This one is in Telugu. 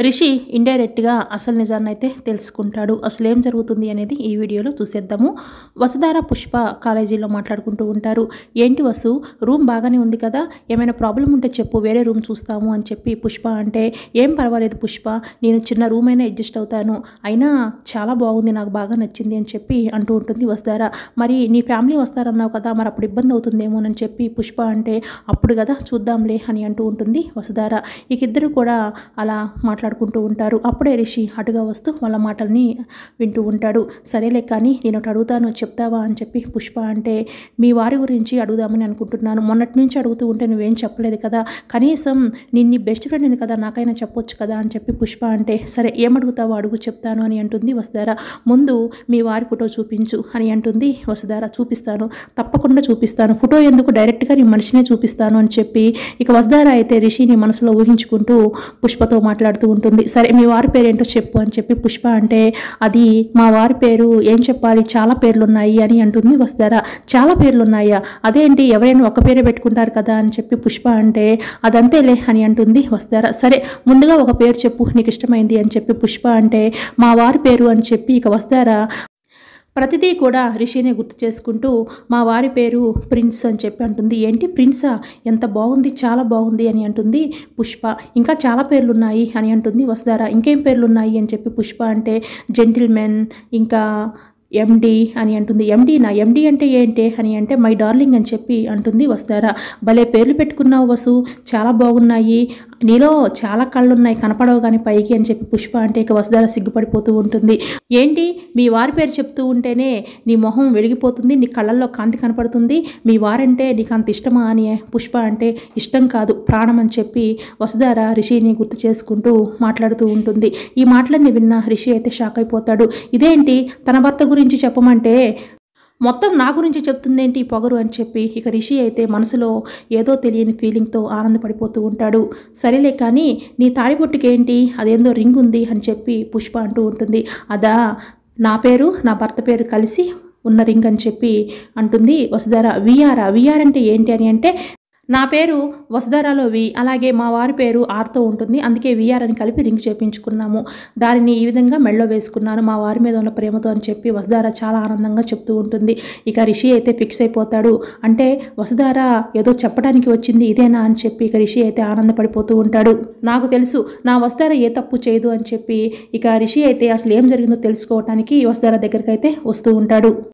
రిషి ఇండైరెక్ట్గా అసలు నిజాన్ని అయితే తెలుసుకుంటాడు. అసలు ఏం జరుగుతుంది అనేది ఈ వీడియోలో చూసేద్దాము. వసుధార పుష్ప కాలేజీలో మాట్లాడుకుంటూ ఉంటారు. ఏంటి వసు రూమ్ బాగానే ఉంది కదా? ఏమైనా ప్రాబ్లం ఉంటే చెప్పు వేరే రూమ్ చూస్తాము అని చెప్పి పుష్ప అంటే ఏం పర్వాలేదు పుష్ప నేను చిన్న రూమ్ అయినా అడ్జస్ట్ అవుతాను. అయినా చాలా బాగుంది నాకు బాగా నచ్చింది అని చెప్పి అంటూ ఉంటుంది వసుధార. మరి నీ ఫ్యామిలీ వస్తారన్నావు కదా మరి అప్పుడు ఇబ్బంది అవుతుందేమోనని చెప్పి పుష్ప అంటే అప్పుడు కదా చూద్దాంలే అని అంటూ ఉంటుంది వసుధార. ఇక ఇద్దరు కూడా అలా మాట్లాడుకుంటూ ఉంటారు. అప్పుడే రిషి అటుగా వస్తూ వాళ్ళ మాటల్ని వింటూ ఉంటాడు. సరేలే కానీ నేను ఒకటి అడుగుతాను చెప్తావా? అని చెప్పి పుష్ప అంటే మీ వారి గురించి అడుగుదామని అనుకుంటున్నాను. మొన్నటి నుంచి అడుగుతూ ఉంటే నువ్వేం చెప్పలేదు కదా? కనీసం నిన్ని బెస్ట్ ఫ్రెండ్ని కదా నాకైనా చెప్పొచ్చు కదా? అని చెప్పి పుష్ప అంటే సరే ఏమడుగుతావో అడుగు చెప్తాను అని అంటుంది వసుధార. ముందు మీ వారి ఫోటో చూపించు అని అంటుంది వసుధార. చూపిస్తాను తప్పకుండా చూపిస్తాను. ఫోటో ఎందుకు డైరెక్ట్గా నీ మనిషినే చూపిస్తాను? అని చెప్పి ఇక వసుధార అయితే రిషిని మనసులో ఊహించుకుంటూ పుష్పతో మాట్లాడుతూ ఉంటుంది. సరే మీ వారి పేరు ఏంటో చెప్పు అని చెప్పి పుష్ప అంటే అది మా వారి పేరు ఏం చెప్పాలి చాలా పేర్లు ఉన్నాయి అని అంటుంది వస్తారా చాలా పేర్లు ఉన్నాయా అదేంటి ఎవరైనా ఒక పేరే పెట్టుకుంటారు కదా అని చెప్పి పుష్ప అంటే అదంతేలే అని అంటుంది వస్తారా సరే ముందుగా ఒక పేరు చెప్పు నీకు ఇష్టమైంది అని చెప్పి పుష్ప అంటే మా వారి పేరు అని చెప్పి ఇక వస్తారా ప్రతిదీ కూడా రిషిని గుర్తు చేసుకుంటూ మా వారి పేరు ప్రిన్స్ అని చెప్పి అంటుంది. ఏంటి ప్రిన్సా? ఎంత బాగుంది చాలా బాగుంది అని అంటుంది పుష్ప. ఇంకా చాలా పేర్లు ఉన్నాయి అని అంటుంది వసుధార. ఇంకేం పేర్లు ఉన్నాయి అని చెప్పి పుష్ప అంటే జెంటిల్మెన్ ఇంకా ఎండి అని అంటుంది. ఎండి నా ఎండి అంటే ఏంటి? అని అంటే మై డార్లింగ్ అని చెప్పి అంటుంది వస్తారా భలే పేర్లు పెట్టుకున్నావు వసు చాలా బాగున్నాయి. నీలో చాలా కళ్ళు ఉన్నాయి కనపడవు కానీ పైకి అని చెప్పి పుష్ప అంటే ఇక వసుధార సిగ్గుపడిపోతూ ఉంటుంది. ఏంటి? మీ వారి పేరు చెప్తూ ఉంటేనే నీ మొహం వెలిగిపోతుంది నీ కళ్ళల్లో కాంతి కనపడుతుంది. మీ వారంటే నీకు అంత ఇష్టమా? అని పుష్ప అంటే ఇష్టం కాదు ప్రాణం అని చెప్పి వసుధార రిషిని గుర్తు చేసుకుంటూ మాట్లాడుతూ ఉంటుంది. ఈ మాటలన్నీ విన్న రిషి అయితే షాక్ అయిపోతాడు. ఇదేంటి? తన భర్త గురించి గురించి చెప్పమంటే మొత్తం నా గురించి చెప్తుందేంటి పొగరు? అని చెప్పి ఇక రిషి అయితే మనసులో ఏదో తెలియని ఫీలింగ్తో ఆనందపడిపోతూ ఉంటాడు. సరేలే కానీ నీ తాడిబొట్టుకేంటి అదేందో రింగ్ ఉంది అని చెప్పి పుష్ప అంటూ ఉంటుంది. అదా నా పేరు నా భర్త పేరు కలిసి ఉన్న రింగ్ అని చెప్పి అంటుంది వసుధార. విఆర్? విఆర్ అంటే ఏంటి? అని అంటే నా పేరు వసుధారాలో వి అలాగే మా వారి పేరు ఆర్తో ఉంటుంది. అందుకే విఆర్ అని కలిపి రింగ్ చేపించుకున్నాము. దానిని ఈ విధంగా మెళ్ళో వేసుకున్నాను. మా వారి మీద ఉన్న ప్రేమతో అని చెప్పి వసుధార చాలా ఆనందంగా చెప్తూ ఉంటుంది. ఇక రిషి అయితే ఫిక్స్ అయిపోతాడు. అంటే వసుధార ఏదో చెప్పడానికి వచ్చింది ఇదేనా అని చెప్పి ఇక రిషి అయితే ఆనందపడిపోతూ ఉంటాడు. నాకు తెలుసు నా వసుధార ఏ తప్పు చేయదు అని చెప్పి ఇక రిషి అయితే అసలు ఏం జరిగిందో తెలుసుకోవడానికి వసుధార దగ్గరికి అయితే వస్తూ ఉంటాడు.